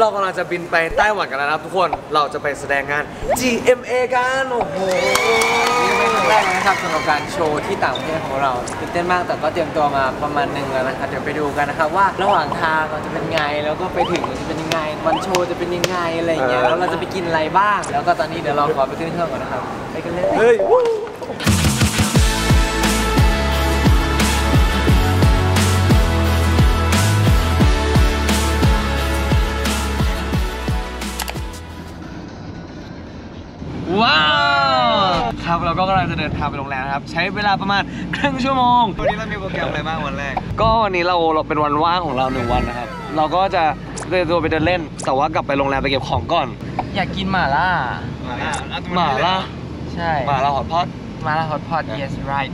เรากำลังจะบินไปไต้หวันกันแล้วนะครับทุกคน เราจะไปแสดงงาน GMA กัน โอ้โห นี่เป็นครั้งแรกนะครับสำหรับการโชว์ที่ต่างประเทศของเราตื่นเต้นมากแต่ก็เตรียมตัวมาประมาณหนึ่งแล้วนะครับเดี๋ยวไปดูกันนะครับว่าระหว่างทางเราจะเป็นไงแล้วก็ไปถึงจะเป็นยังไงวันโชว์จะเป็นยังไงอะไรอย่างเงี้ยแล้วเราจะไปกินอะไรบ้าง แล้วก็ตอนนี้เดี๋ยวเราขอไปขึ้นเครื่องก่อนนะครับไปกันเลย เฮ้ย วู้ว้าว ครับเราก็กำลังจะเดินทางไปโรงแรมนะครับ ใช้เวลาประมาณครึ่งชั่วโมง วันนี้เรามีโปรแกรมอะไรบ้างวันแรก ก็วันนี้เราเราเป็นวันว่างของเราหนึ่งวันนะครับ เราก็จะเดินตัวไปเดินเล่น แต่ว่ากลับไปโรงแรมไปเก็บของก่อน อยากกินหม่าล่า หมาล่าใช่ หมาล่าหอทพอดหม่าล่าฮอตพอต yes right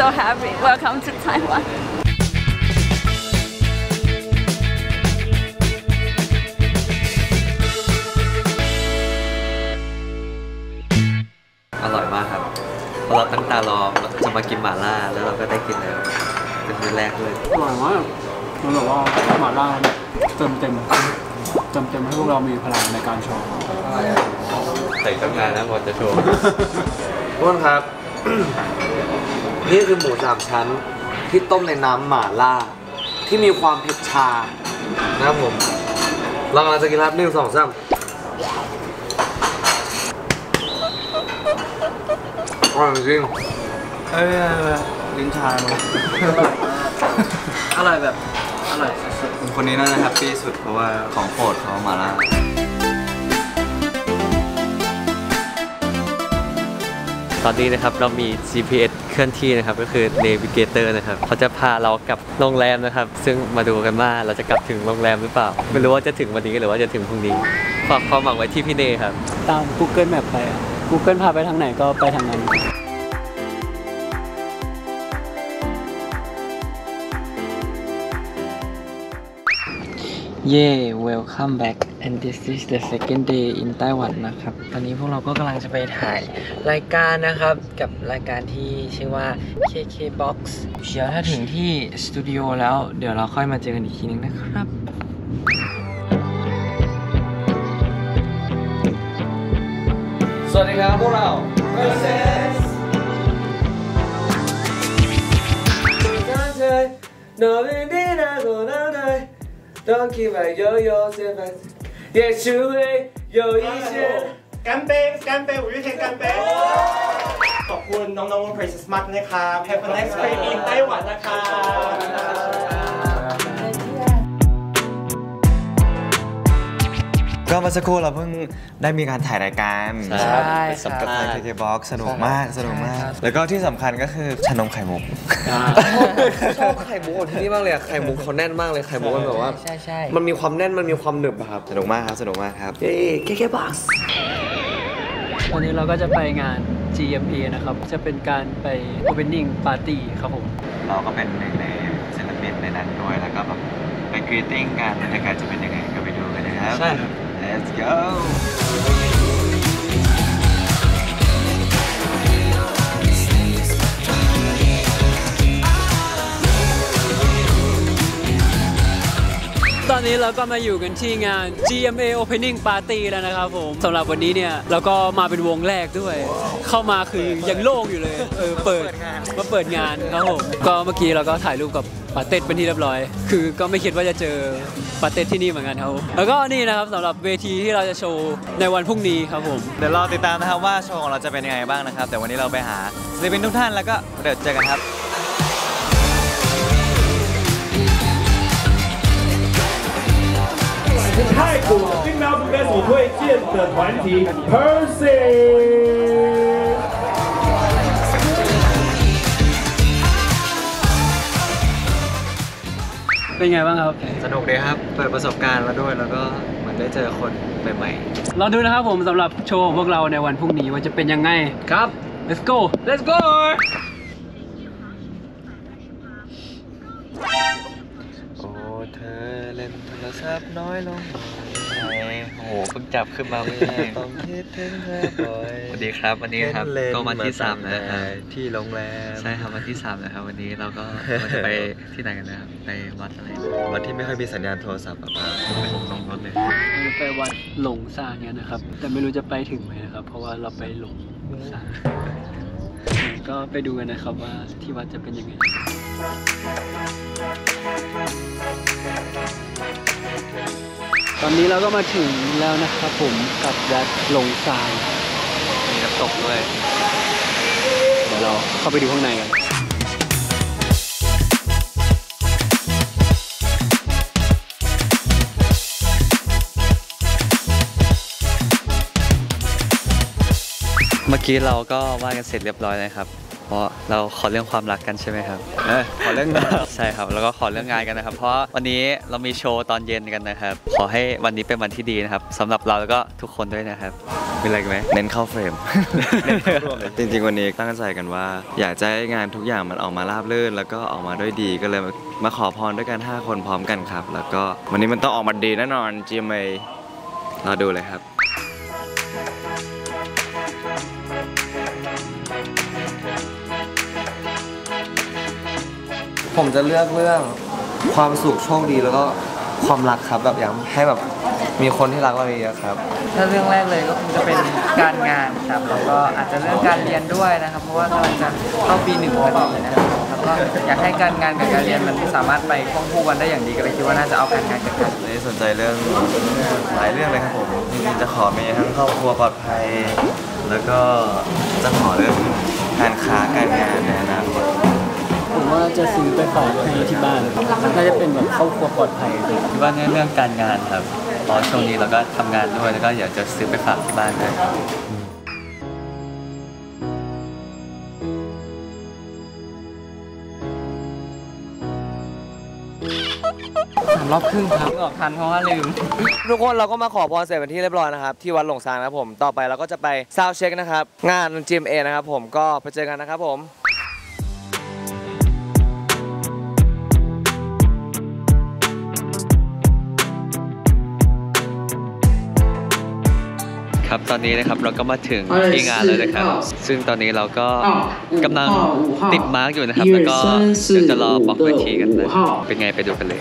so happy. Welcome to Taiwan. อร่อยมากครับเพราะเราตั้งตารอจะมากินหม่าล่าแล้วเราก็ได้กินแล้วเป็นมื้อแรกเลย อร่อยมากมันแบบว่าหม่าล่าเติมเต็มเติมเต็มให้พวกเรามีพลังในการโชว์ใส่ตั้งนานแล้วกว่าจะโชว์ทุกคนครับ นี่คือหมูสามชั้นที่ต้มในน้ำหม่าล่า ที่มีความเผ็ดชานะครับผมเรากำลังจะกินครับหนึ่งสองสามอร่อยจริงเอ้ยลิ้นชาเนาะอร่อยแบบอร่อยสุดคนนี้น่าจะแฮปปี้สุดเพราะว่าของโปรดเขาหม่าล่าตอนนี้นะครับเรามี GPS เคลื่อนที่นะครับก็คือ Navigator นะครับเขาจะพาเรากลับโรงแรมนะครับ ซึ่งมาดูกันว่าเราจะกลับถึงโรงแรมหรือเปล่า ไม่รู้ว่าจะถึงวันนี้หรือว่าจะถึงพรุ่งนี้ฝากความหวังไว้ที่พี่เนครับ ตาม Google Map ไปอะ Google พาไปทางไหนก็ไปทางนั้น เย่ welcome back and this is the second day in Taiwan นะครับ ตอนนี้พวกเราก็กำลังจะไปถ่ายรายการนะครับ กับรายการที่ชื่อว่า KK Box เดี๋ยวถ้าถึงที่สตูดิโอแล้ว เดี๋ยวเราค่อยมาเจอกันอีกทีนึงนะครับสวัสดีครับพวกเรา Don't keep my yo-yo 也许会有一些干杯干杯五月天干杯ขอบคุณน้องๆวง Princess Smart นะครับ Have a nice trip in ไต้หวันนะครับ ก็เมื่อสักครู่เราเพิ่งได้มีการถ่ายรายการใช่สัมภาษณ์ KK Box สนุกมากสนุกมากใช่ครับแล้วก็ที่สำคัญก็คือชานมไข่มุกชอบไข่มุกของที่นี่มากเลยอะไข่มุกเขาแน่นมากเลยไข่มุกมันแบบว่าใช่ใช่มันมีความแน่นมันมีความหนึบอะครับสนุกมากครับสนุกมากครับเย้แค่แค่บักวันนี้เราก็จะไปงาน GMA นะครับ จะเป็นการไป opening party ครับผม เราก็เป็นหนึ่งในศิลปินในนั้นด้วยแล้วก็แบบไปกรีตติ้งกันบรรยากาศจะเป็นยังไงก็ไปดูกันนะครับ ใช่ครับ Let's go ตอนนี้เราก็มาอยู่กันที่งาน GMA Opening Party แล้วนะครับผมสำหรับวันนี้เนี่ยเราก็มาเป็นวงแรกด้วย เข้ามาคือยังโล่งอยู่เลยเออเปิดมาเปิดงานครับผมก็เมื่อกี้เราก็ถ่ายรูปกับปาเต็ดเป็นที่เรียบร้อย คือก็ไม่คิดว่าจะเจอปาเต็ดที่นี่เหมือนกันครับแล้วก็นี่นะครับสำหรับเวทีที่เราจะโชว์ในวันพรุ่งนี้ครับผมเดี๋ยวรอติดตามนะครับว่าโชว์ของเราจะเป็นยังไงบ้างนะครับ แต่วันนี้เราไปหาศิลปินทุกท่านแล้วก็เดี๋ยวเจอกันครับ 泰国金苗组该所推荐的团体 Percy。 เป็นไงบ้างครับ สนุกดีครับ เปิดประสบการณ์แล้วด้วย แล้วก็เหมือนได้เจอคนใหม่ เราดูนะครับผมสำหรับโชว์ของพวกเราในวันพรุ่งนี้ว่าจะเป็นยังไงครับ let's go let's go เธอเล่นโทรศัพท์น้อยลงหน่อยโอ้โหเพิ่งจับขึ้นมาไม่ได้ต้องคิดถึงเธอบ่อยสวัสดีครับวันนี้ครับเล่นก็วันที่สามแล้วนะครับที่โรงแรมใช่ครับวันที่สามแล้วครับวันนี้เราก็เราจะไปที่ไหนกันนะครับไปวัดอะไรนะวันที่ไม่ค่อยมีสัญญาณโทรศัพท์อะป้าลงรถเลยเราจะไปวัดหลงซางเนี่ยนะครับ แต่ไม่รู้จะไปถึงไหมนะครับ เพราะว่าเราไปหลงซางก็ไปดูกันนะครับว่าที่วัดจะเป็นยังไง ตอนนี้เราก็มาถึงแล้วนะครับผมกับวัดหลงซางมีน้ำตกด้วย เดี๋ยวเราเข้าไปดูข้างในกันเมื่อกี้เราก็ว่ากันเสร็จเรียบร้อยเลยครับ เพราะเราขอเรื่องความรักกันใช่ไหมครับเอ้ยขอเรื่องงานใช่ครับ แล้วก็ขอเรื่องงานกันนะครับ เพราะวันนี้เรามีโชว์ตอนเย็นกันนะครับ ขอให้วันนี้เป็นวันที่ดีนะครับสำหรับเราแล้วก็ทุกคนด้วยนะครับมีอะไรอีกไหมเน้นเข้าเฟรมจริงๆ วันนี้ตั้งใจกันว่า อยากจะให้งานทุกอย่างมันออกมาราบรื่น แล้วก็ออกมาด้วยดีก็เลยมาขอพรด้วยกัน 5 คนพร้อมกันครับ แล้วก็วันนี้มันต้องออกมาดีแน่นอน GMA รอดูเลยครับ ผมจะเลือกเรื่องความสุขโชคดีแล้วก็ความรักครับแบบอยากให้แบบมีคนที่รักเราเยอะๆครับ ถ้าเรื่องแรกเลยก็คงจะเป็นการงานครับแล้วก็อาจจะเรื่องการเรียนด้วยนะครับ เพราะว่ากำลังจะเข้าปีหนึ่งพอดีนะครับแล้วก็อยากให้การงานกับการเรียนมันสามารถไปควบคู่กันได้อย่างดีก็เลยคิดว่าน่าจะเอาการงานกับการนี่สนใจเรื่องหลายเรื่องเลยครับผมจริงๆจะขอมีทั้งครอบครัวปลอดภัย แล้วก็จะขอเรื่องการค้าการงานในอนาคตผม ว่าจะซื้อไปฝากให้ที่บ้านน่าจะเป็นแบบครอบครัวปลอดภัยคิดว่าในเรื่องการงานครับเพราะช่วงนี้เราก็ทำงานด้วยแล้วก็อยากจะซื้อไปฝากที่บ้านด้วยสามรอบครึ่งครับออกทันเพราะว่าลืม ทุกคนเราก็มาขอพรเสร็จเป็นที่เรียบร้อยนะครับ ที่วัดหลงซางนะครับผม ต่อไปเราก็จะไปซาวเช็คนะครับ งาน GMA นะครับผมก็ไปเจอกันนะครับผม ครับตอนนี้นะครับเราก็มาถึงที่งานแล้วนะครับ ซึ่งตอนนี้เราก็กำลังติดมาร์กอยู่นะครับ แล้วก็เดี๋ยวจะรอบอกเวทีกันเลยเป็นไงไปดูกันเลย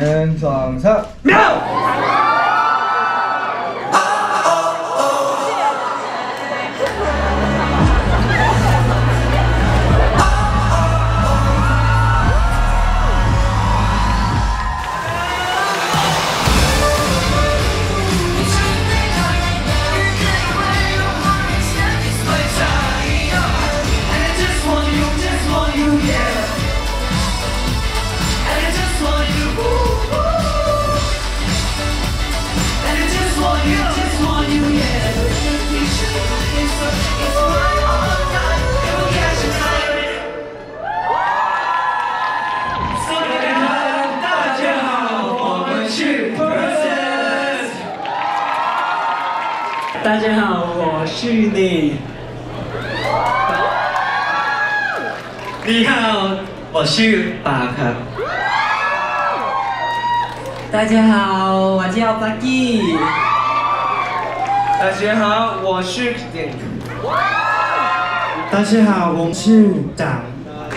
หนึ่งส 我是你。你好，我是巴克。大家好，我叫 Bucky。大家好，我是 Ding。大家好，我是长。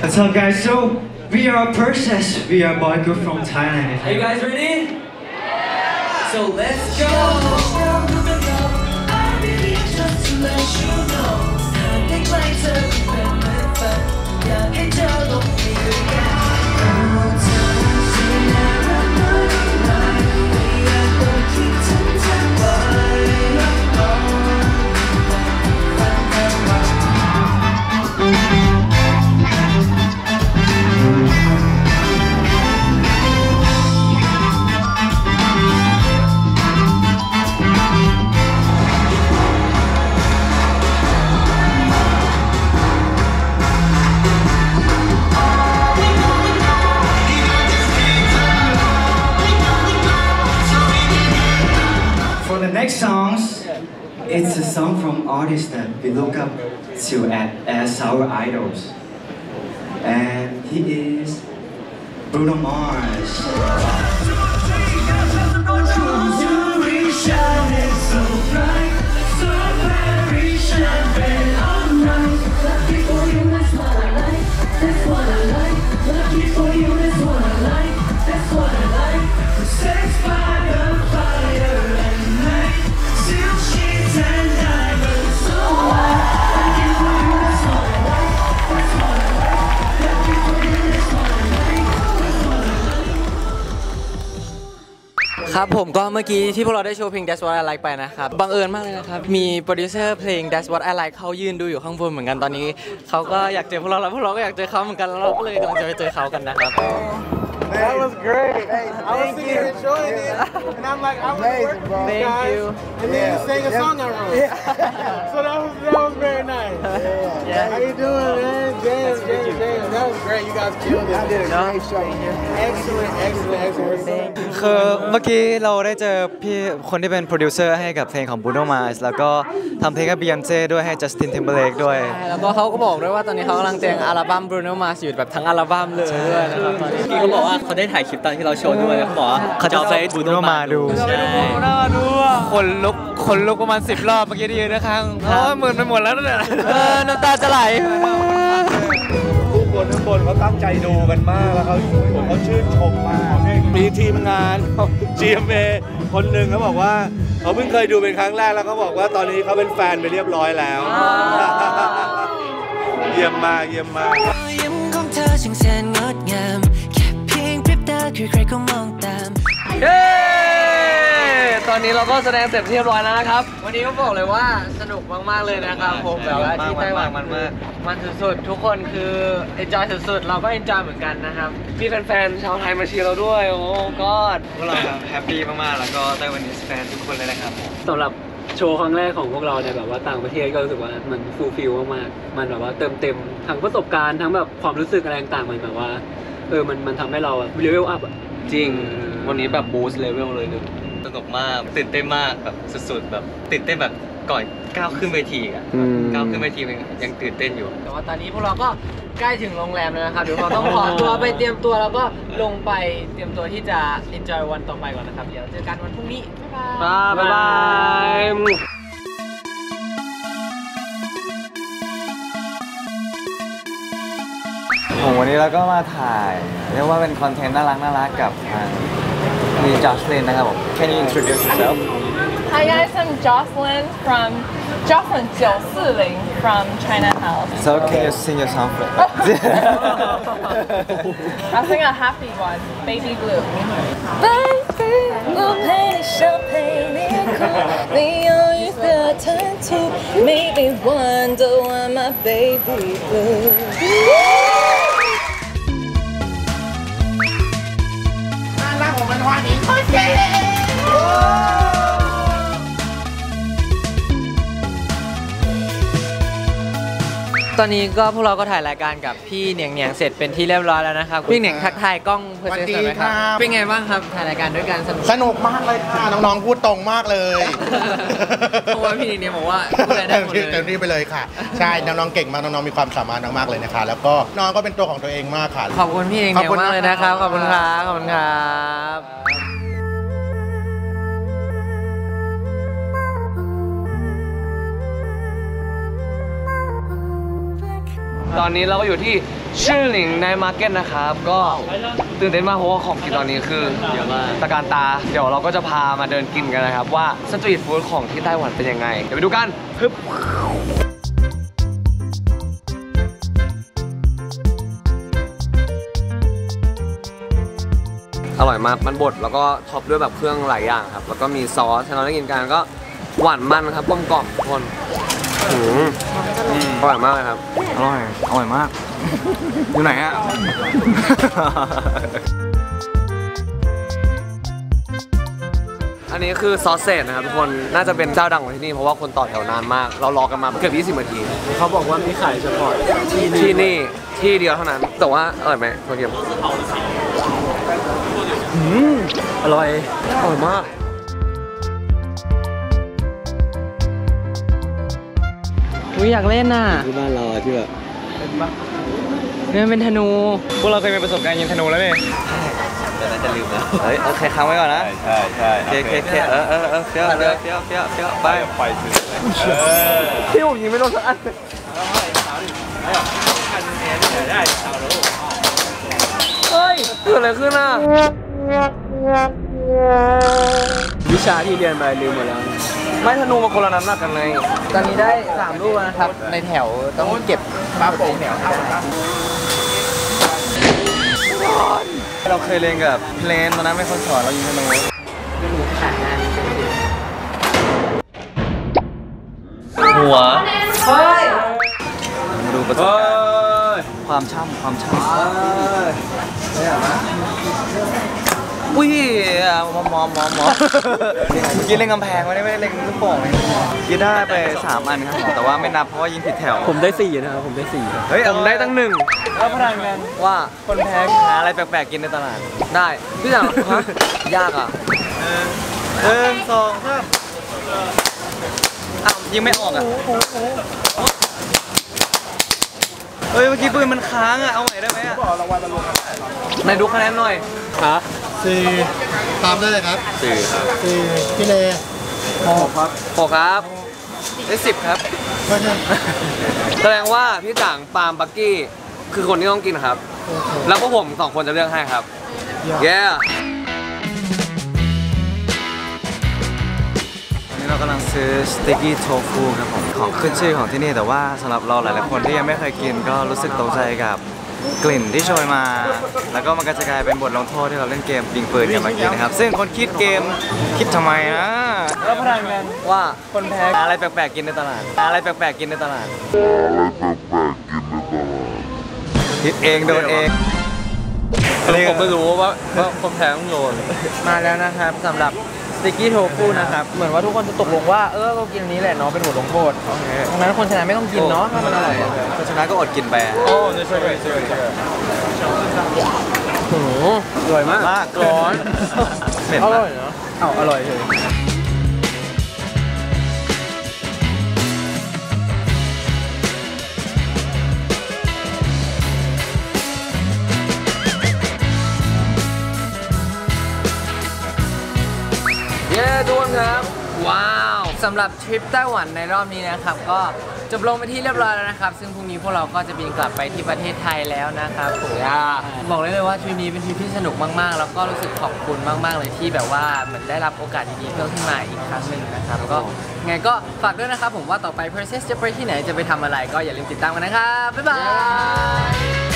What's up, guys? So we are Process. We are boy group from Thailand. Are you guys ready? So let's go. let you know. 난 네 말들 내 맘에 야 해줘 our idols. And he is Bruno Mars. ครับผมก็เมื่อกี้ที่พวกเราได้โชว์เพลง That's What I Like ไปนะครับบังเอิญมากเลยนะครับ มีโปรดิวเซอร์เพลง That's What I Like เขายืนดูอยู่ข้างบนเหมือนกันตอนนี้ เขาก็อยากเจอพวกเราแล้วพวกเราก็อยากเจอเขาเหมือนกันแล้วเราก็เลยกำลังจะไปเจอเขากันนะครับ That was great. I was sitting here enjoying it, and I'm like, I was working for you Thank guys, you. and then you sang a song I wrote. so that was that was very nice. Yeah. How you doing, man? James, James, James. That was great. You guys killed it. I did a great show. Excellent, excellent, excellent. คือเมื่อกี้เราได้เจอพี่คนที่เป็นโปรดิวเซอร์ให้กับเพลงของ Bruno Mars แล้วก็ทำเพลงให้ Beyonce ด้วยให้ Justin Timberlake ด้วย แล้วก็เขาก็บอกด้วยว่าตอนนี้เขากำลังเจงอัลบั้ม Bruno Mars อยู่แบบทั้งอัลบั้มเลยด้วยนะครับตอนนี้พี่เขาบอกว่าเขาได้ถ่ายคลิปตอนที่เราโชว์ด้วยเขาบอกว่าเขาจะเอาไปเอา Bruno Mars ดูใช่น่าดูคนลุกคนลุกประมาณ 10 รอบเมื่อกี้ที่ยืนข้างเพราะว่าหมื่นไปหมดแล้วเนี่ยเออน้ำตาจะไหลผู้คนทุกคนเขาตั้งใจดูกันมากแล้วเขาผมเขาชื่นชมมากมีทีมงาน GMA คนหนึ่งเขาบอกว่าเขาเพิ่งเคยดูเป็นครั้งแรกแล้วเขาบอกว่าตอนนี้เขาเป็นแฟนไปเรียบร้อยแล้ว เยี่ยมมากเยี่ยมมากรอยยิ้มของเธอช่างแสนงดงามแค่เพียงพริบตาคือใครก็มองตามเย้ ตอนนี้เราก็แสดงเสร็จเรียบร้อยแล้วนะครับ วันนี้ก็บอกเลยว่าสนุกมากๆเลยนะครับผมแบบว่าที่ไต้หวันมันมากมันสุดๆทุกคนคือ enjoy สุดๆเราก็ enjoy เหมือนกันนะครับมีแฟนๆชาวไทยมาเชียร์เราด้วยโอ้กอดพวกเรา happy มากๆแล้วก็ Taiwanese fan ทุกคนเลยนะครับสำหรับโชว์ครั้งแรกของพวกเราในแบบว่าต่างประเทศก็รู้สึกว่ามัน fulfill มากๆมันแบบว่าเติมเต็มทั้งประสบการณ์ทั้งแบบความรู้สึกอะไรต่างๆมันแบบว่าเออมันมันทำให้เรา level up อะจริงวันนี้แบบ boost level เลยนึง สนุกมากตื่นเต้นมากแบบสุดๆแบบตื่นเต้นแบบก่อนก้าวขึ้นเวทีอะก้าวขึ้นเวทีมันยังตื่นเต้นอยู่ แต่ว่าตอนนี้พวกเราก็ใกล้ถึงโรงแรมแล้วนะครับ เดี๋ยวเราต้องขอตัวไปเตรียมตัวแล้วก็ลงไปเตรียมตัวที่จะ enjoy วันต่อไปก่อนนะครับ เดี๋ยวเจอกันวันพรุ่งนี้ บ๊ายบาย บ๊ายบายผมวันนี้เราก็มาถ่าย เรียกว่าเป็นคอนเทนต์น่ารักน่ารักกับทาง Jocelyn Can you introduce yourself? Hi guys, I'm Jocelyn from Jocelyn 940 from China House. So can you sing your song for us? I'll sing a happy one, Baby Blue. Baby blue painted champagne The only that I turn to made me wonder why my baby blue. มันวัน ตอนนี้ก็พวกเราก็ถ่ายรายการกับพี่เหนียงเหนียงเสร็จเป็นที่เรียบร้อยแล้วนะครับพี่เหนียงทักทายกล้องเพื่อนๆหน่อยไหมครับสวัสดีครับ เป็นไงบ้างครับถ่ายรายการด้วยกันสนุกสนุกมากเลยค่ะน้องๆพูดตรงมากเลยเพราะว่าพี่เหนียงเหนียงบอกว่าพูดอะไรได้หมดเลยเต็มที่ไปเลยค่ะ ใช่น้องๆเก่งมากน้องๆมีความสามารถมากๆเลยนะคะ แล้วก็น้องก็เป็นตัวของตัวเองมากค่ะขอบคุณพี่เหนียงเหนียงมากเลยนะครับขอบคุณครับขอบคุณครับ ตอนนี้เราก็อยู่ที่ชื่อหลิงในมาร์เก็ตนะครับ ก็ตื่นเต้นมากเพราะว่าของกินตอนนี้คือเยอะมากตะการตา เดี๋ยวเราก็จะพามาเดินกินกันนะครับ ว่าสตรีทฟู้ดของที่ไต้หวันเป็นยังไง เดี๋ยวไปดูกันฮึบอร่อยมาก มันบดแล้วก็ท็อปด้วยแบบเครื่องหลายอย่างครับ แล้วก็มีซอสที่เราได้กินกันก็หวานมันครับกลมกล่อมทุกคน อืมอร่อยมากเลยครับ อร่อย อร่อยมาก อยู่ไหนอะอันนี้คือซอสเซจนะครับทุกคนน่าจะเป็นเจ้าดังของที่นี่เพราะว่าคนต่อแถวนานมาก เรารอกันมาเกือบ20นาทีเขาบอกว่ามีขายเฉพาะที่นี่ที่นี่ที่เดียวเท่านั้น แต่ว่าอร่อยไหมตัวเกียมอร่อยอร่อยมาก อุ้ยอยากเล่นน่ะที่บ้านเราที่แบบเนี่ยเป็นธนู พวกเราเคยมีประสบการณ์ยิงธนูแล้วนี่แต่น่าจะลืมแล้วเฮ้ยโอเคค้างไว้ก่อนนะ ใช่ใช่โอเคโอเคโอเคเออเออเออเฟี้ยวเฟี้ยวเฟี้ยวเฟี้ยวเฟี้ยวไปไปถึงพี่ผมยิงไม่โดนสักอันเลยเฮ้ยเกิดอะไรขึ้นอะวิชาที่เรียนไปลืมหมดแล้ว ไม่ธนูมาคนละน้ำหนักกันไงตอนนี้ได้3ลูกแล้วนะครับ ในแถวต้องเก็บป้าโป่งแถวเราเคยเรียนกับเพลนตอนนั้นไม่คนสอนเรายิงธนูหัวมาดูประสบการณ์ความช่ำความช่ำ อุ้ยมอมมอมมอมมอมเมื่อกี้เล่นกำแพงไม่ได้ไม่ได้เล่นลูกโป่งเลยคิดได้ไปสามอันครับผมแต่ว่าไม่นับเพราะว่ายิงผิดแถว ผมได้สี่นะครับผมได้สี่เฮ้ยผมได้ตั้งหนึ่งแล้วพนันกันว่าคนแพ้หาอะไรแปลกๆกินในตลาด ได้พี่สั่งฮะยากอะหนึ่งสองสามอ้าวยิงไม่ออกอะเฮ้ยเมื่อกี้ปืนมันค้างอะเอาใหม่ได้ไหมอะในดูคะแนนหน่อยฮะ สี่ตามได้เลยครับสื่อครับสี่พี่เลหกครับหกครับได้สิบครับไม่ใช่แสดงว่าพี่จ่างปาล์มบักกี้คือคนที่ต้องกินครับ แล้วพวกผมสองคนจะเลือกให้ครับเย้วันนี้เรากำลังซื้อสเต็กกี้โทฟูครับผมของขึ้นชื่อของที่นี่แต่ว่าสำหรับเราหลายๆคนที่ยังไม่เคยกินก็รู้สึกตกใจกับ กลิ่นที่โชยมา แล้วก็มันก็จะกลายเป็นบทลงโทษที่เราเล่นเกมยิงปืนกันเมื่อกี้นะครับ ซึ่งคนคิดเกมคิดทำไมนะแล้วพนันกันว่าคนแพ้หาอะไรแปลกๆกินในตลาดหาอะไรแปลกๆกินในตลาดคิดเองโดนเองผมไม่รู้ว่าว่าคนแพ้ต้องโยนมาแล้วนะครับสำหรับ สติกกี้โทฟูนะครับ เหมือนว่าทุกคนจะตกลงว่า เออเรากินอันนี้แหละเนาะ เป็นบทลงโทษดังนั้นคนชนะไม่ต้องกินเนาะ ถ้ามันอร่อยอะคนชนะก็อดกินไปอะโอ้จะช่วยช่วยช่วยโอ้โหอร่อยมากมากร้อนเหม็นอมาร่กอยเนาะเอ้าอร่อยเลย เย้ทุกคนครับ ว้าวสำหรับทริปไต้หวันในรอบนี้นะครับ ก็จบลงไปที่เรียบร้อยแล้วนะครับ ซึ่งพรุ่งนี้พวกเราก็จะบินกลับไปที่ประเทศไทยแล้วนะครับผมบอกเลยเลยว่าทริปนี้เป็นทริปที่สนุกมากๆ แล้วก็รู้สึกขอบคุณมาก ๆ เลยที่แบบว่าเหมือนได้รับโอกาสดีๆเพิ่มขึ้นมาอีกครั้งหนึ่งนะครับก็ไงก็ฝากด้วยนะครับผมว่าต่อไป Princess จะไปที่ไหนจะไปทำอะไร ก็อย่าลืมติดตามกันนะครับบ๊ายบาย